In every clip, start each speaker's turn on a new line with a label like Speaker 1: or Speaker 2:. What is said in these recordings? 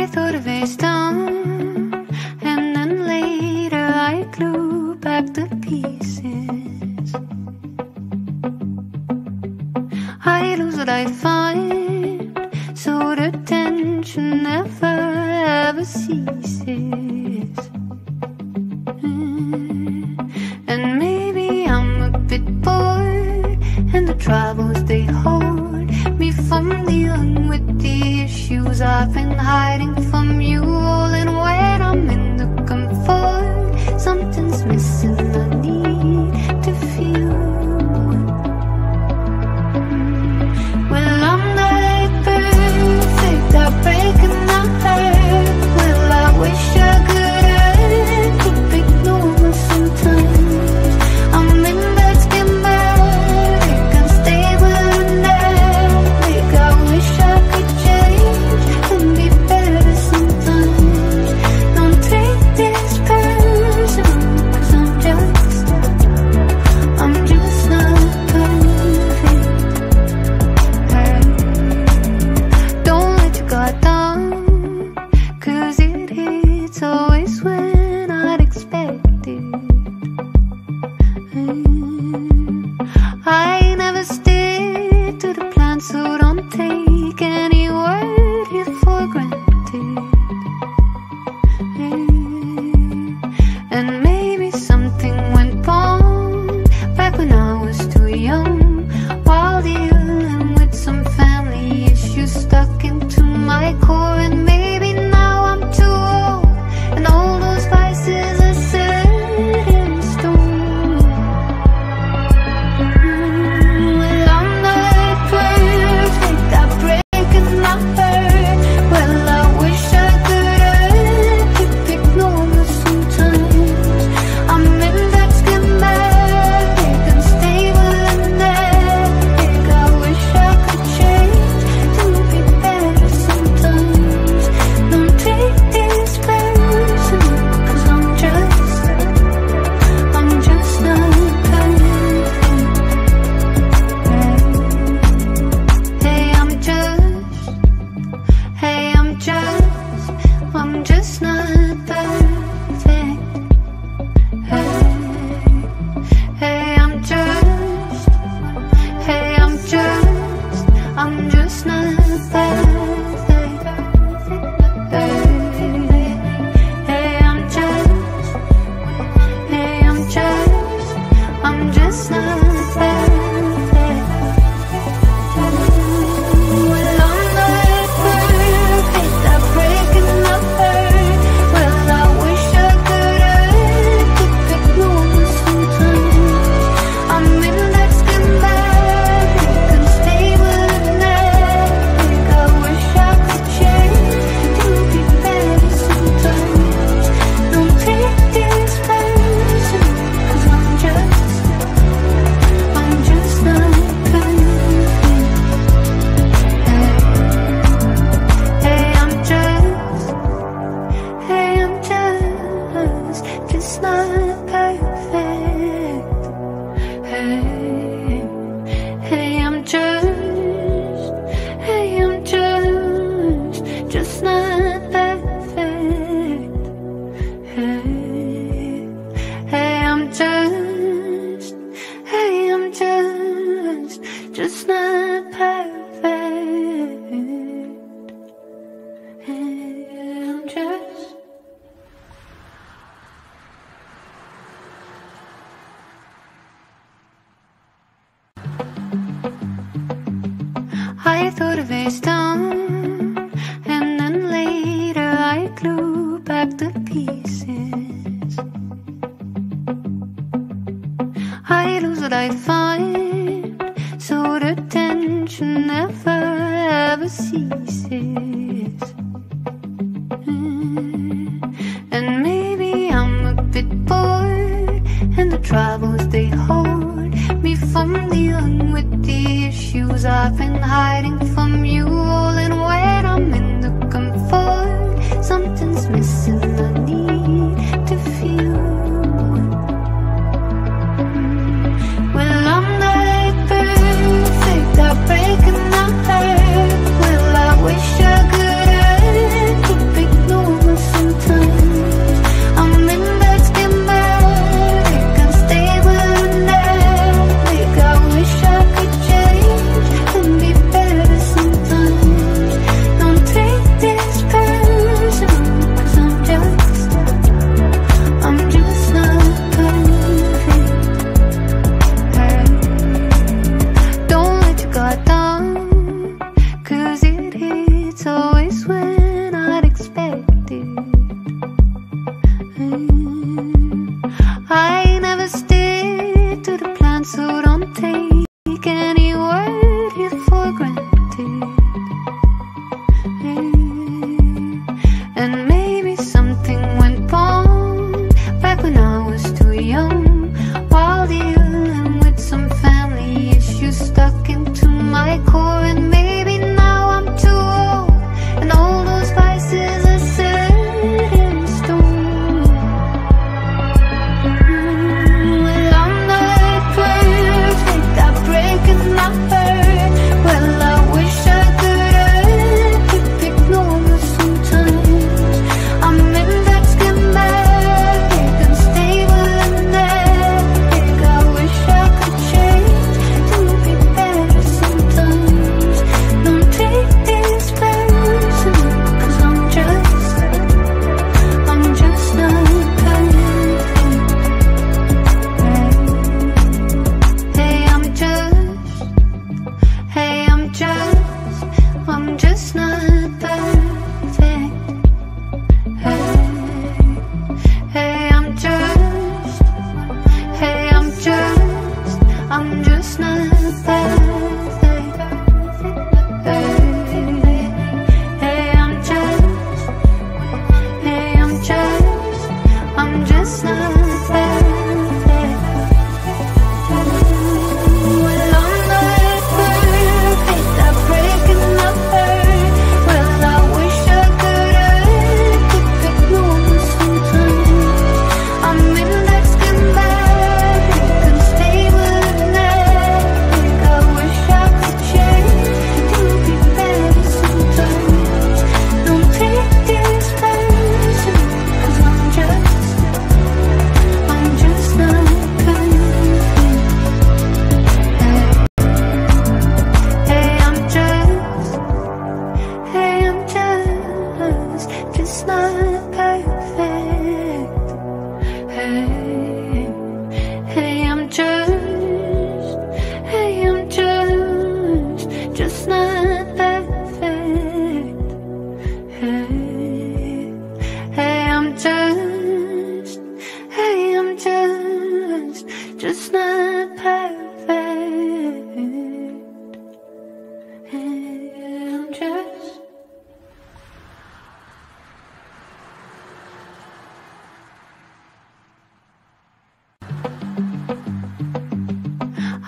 Speaker 1: I thought of a stone, and then later I glued back the pieces. I lose what I find. I've been hiding from You. thought of a stone, and then later I glue back the pieces. I lose what I found been hiding from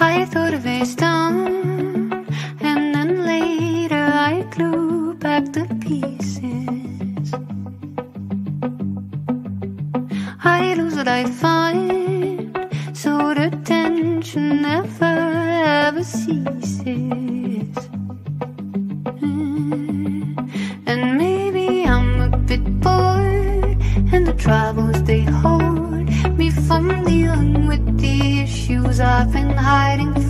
Speaker 1: I thought of a stone, and then later I glue back the pieces. I lose what I find. fighting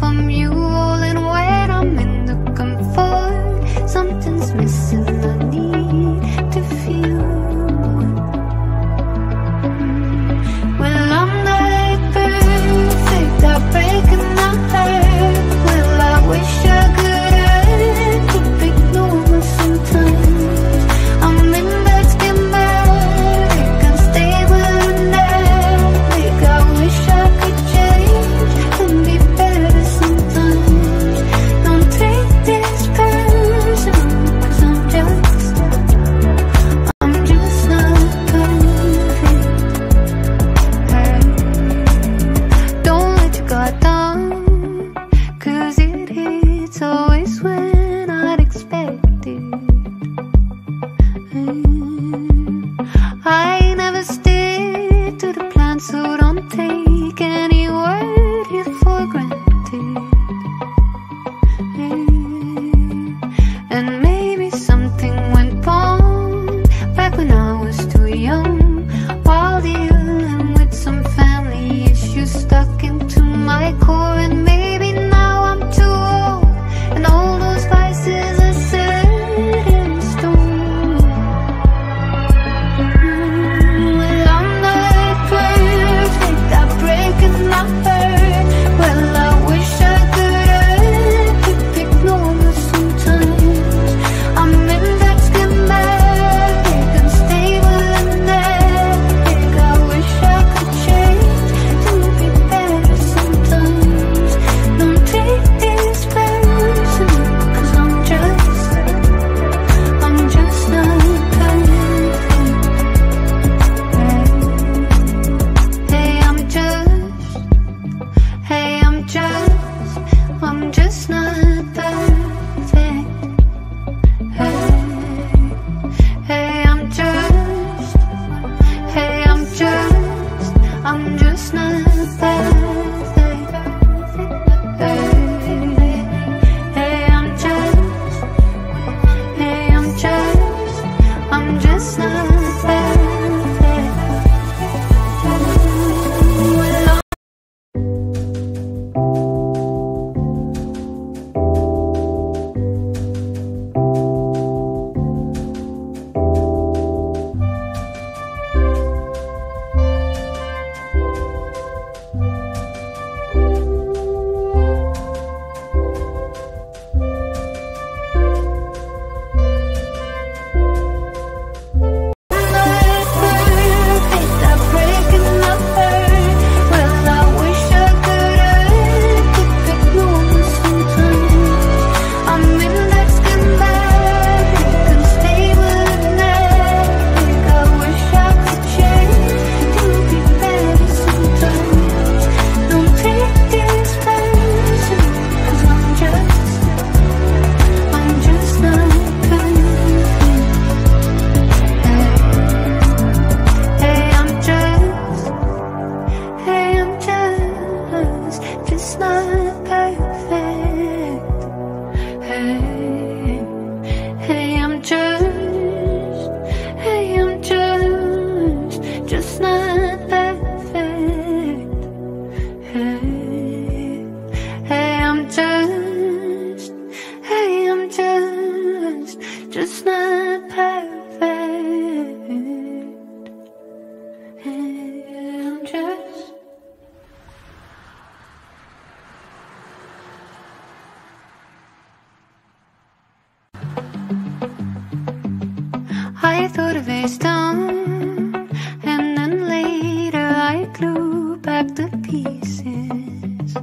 Speaker 1: back the pieces.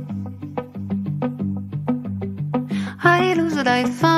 Speaker 1: I lose what I find.